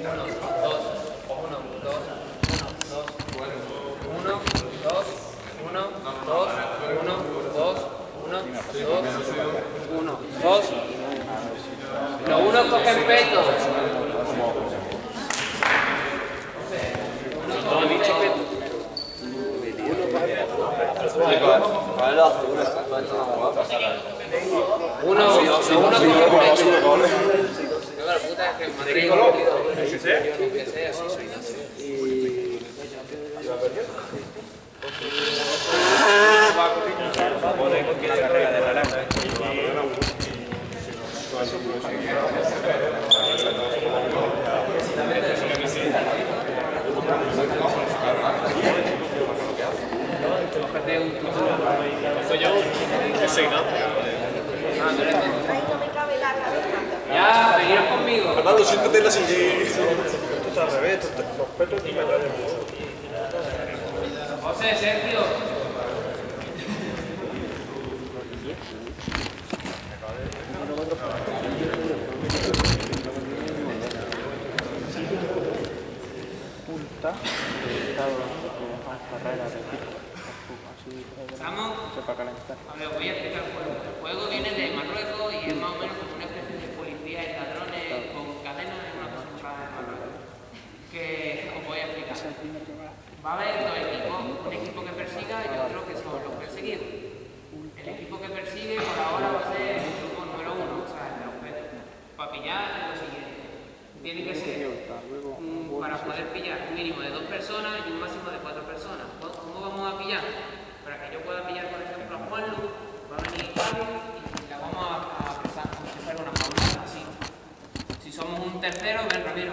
Uno, uno, uno, uno, uno, uno, uno. Los unos cogen peto. Uno coge peto. Uno, los unos cogen peto. Yo la puta es que en Madrid no he ido. Que sea, tú eres de- Ya, conmigo. Fernando, siéntate en la silla. Esto está al revés, esto está- los pelos y me traen José, Sergio. punta estado más carreras de equipo así Estamos. para calentar A ver, os voy a explicar el juego. El juego viene de Marruecos y es más o menos como una especie de policía y ladrones con cadenas en una cosa entrada de Marruecos. Que os voy a explicar. Va a haber dos equipos, un equipo que persiga y otro que son los perseguidos. El equipo que persigue por ahora va a ser el grupo número uno, o sea, el de los petos. Para pillar es lo siguiente. Tiene que ser un- para poder pillar un mínimo de dos personas y un máximo de cuatro personas. ¿Cómo- ¿Cómo a? Para que yo pueda pillar, por ejemplo, a Juanlu, va a venir Javi y la vamos a, a como si fuera una jaula, así. Si somos un tercero, ven Ramiro.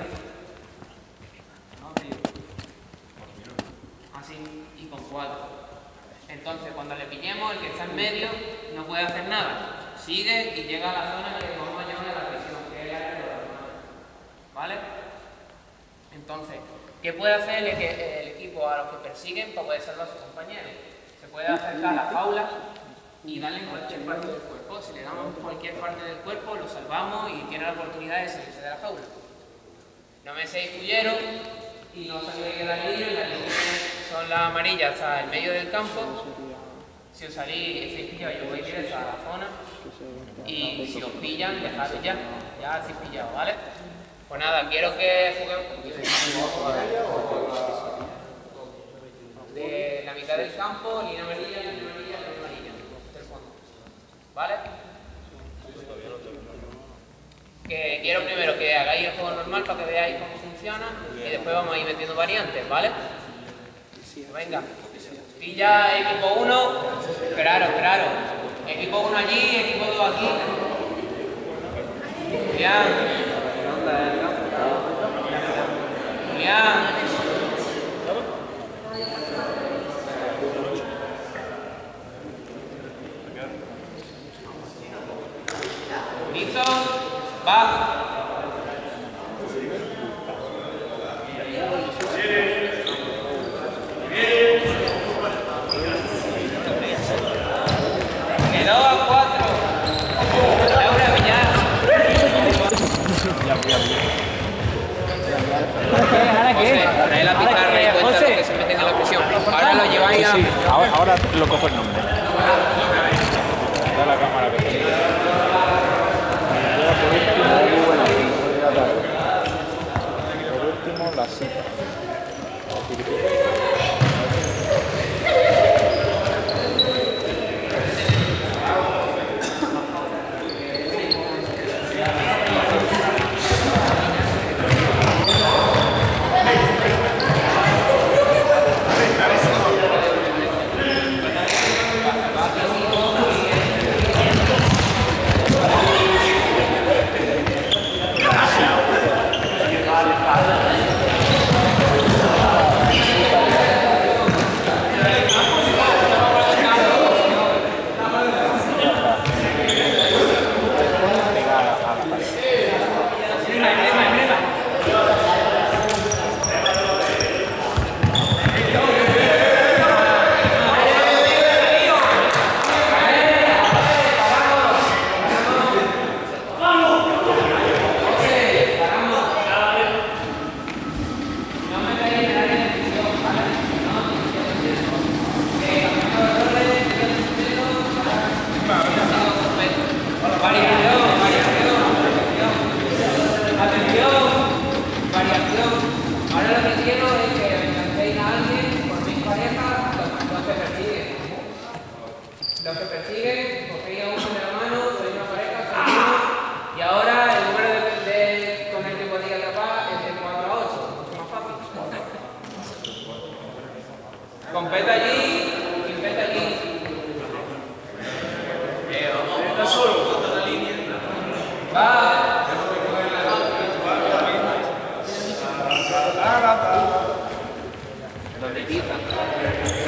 Así, y con cuatro. Entonces, cuando le pillemos, el que está en medio no puede hacer nada. Sigue y llega a la zona que vamos a llamar la prisión, que es la. ¿Vale? Entonces, ¿qué puede hacer el, que- a los que persiguen para poder salvar a sus compañeros? Se puede acercar a la jaula y darle en cualquier parte del cuerpo. Si le damos cualquier parte del cuerpo, lo salvamos y tiene la oportunidad de salirse de la jaula. No me seáis fulleros y no salgáis de la línea. Las líneas son las amarillas hasta el medio del campo. Si os salís, pillados, yo voy directo a la zona. Y si os pillan, dejadlo ya. Ya estáis pillados, ¿vale? Pues nada, quiero que juguemos de la mitad del campo, línea amarilla, línea amarilla, línea amarilla, del fondo. ¿Vale? Que quiero primero que hagáis el juego normal para que veáis cómo funciona y después vamos a ir metiendo variantes, ¿vale? Venga. Pilla equipo 1. Claro, claro. Equipo 1 allí, equipo 2 aquí. Julián. Julián. Va. Quedó a cuatro. Laura Villar. ¿ahora prisión. Ahora lo lleváis a... ahora lo cojo el nombre Compete allí, compete allí. Va. Donde quita.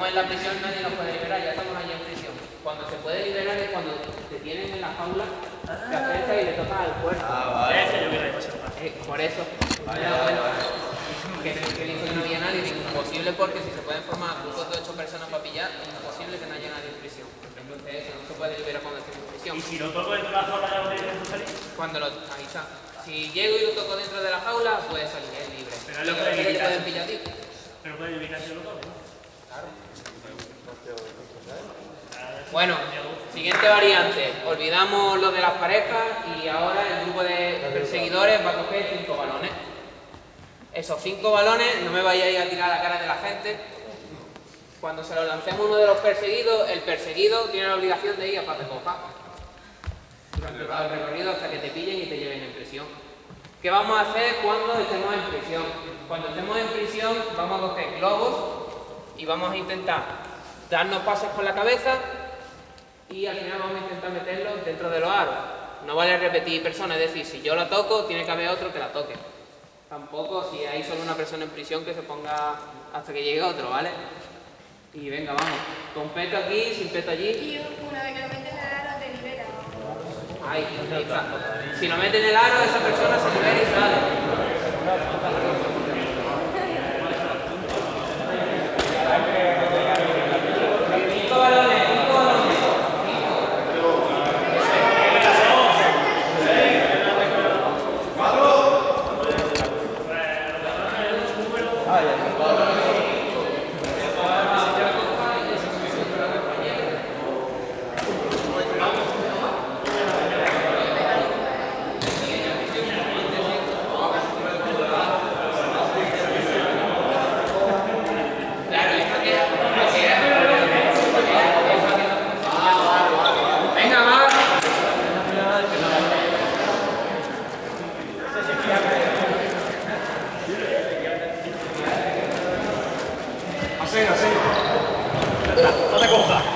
Estemos en la prisión nadie nos puede liberar, ya estamos allí en prisión. Cuando se puede liberar es cuando te tienen en la jaula, te acercas y le tocas al cuerpo. Eh, por eso. Pero bueno, que, que dijo que no había nadie, digo, imposible porque si se pueden formar grupos de ocho personas para pillar, es imposible que no haya nadie en prisión. Entonces eso, no se puede liberar cuando estés en prisión. Y si lo toco dentro de la jaula, ya no que salir. Cuando lo, ahí está. Si llego y lo toco dentro de la jaula, puede salir, es libre. Pero es lo que ti. Pero puede evitar si lo toco. ¿no? Bueno, siguiente variante. Olvidamos lo de las parejas y ahora el grupo de perseguidores va a coger cinco balones. Esos cinco balones, no me vayáis a tirar a la cara de la gente. Cuando se lo lancemos uno de los perseguidos, el perseguido tiene la obligación de ir a para coja. Durante todo recorrido hasta que te pillen y te lleven en prisión. ¿Qué vamos a hacer cuando estemos en prisión? Cuando estemos en prisión vamos a coger globos y vamos a intentar darnos pases con la cabeza y al final vamos a intentar meterlos dentro de los aros. No vale repetir personas, es decir, si yo la toco, tiene que haber otro que la toque. Tampoco si hay solo una persona en prisión que se ponga hasta que llegue otro, ¿vale? Y venga, vamos. Con peto aquí, sin peto allí. Y una vez que lo metes en el aro te libera. Ahí, ahí está. Si lo mete en el aro, esa persona se libera y sale. Así, así. No te cojas.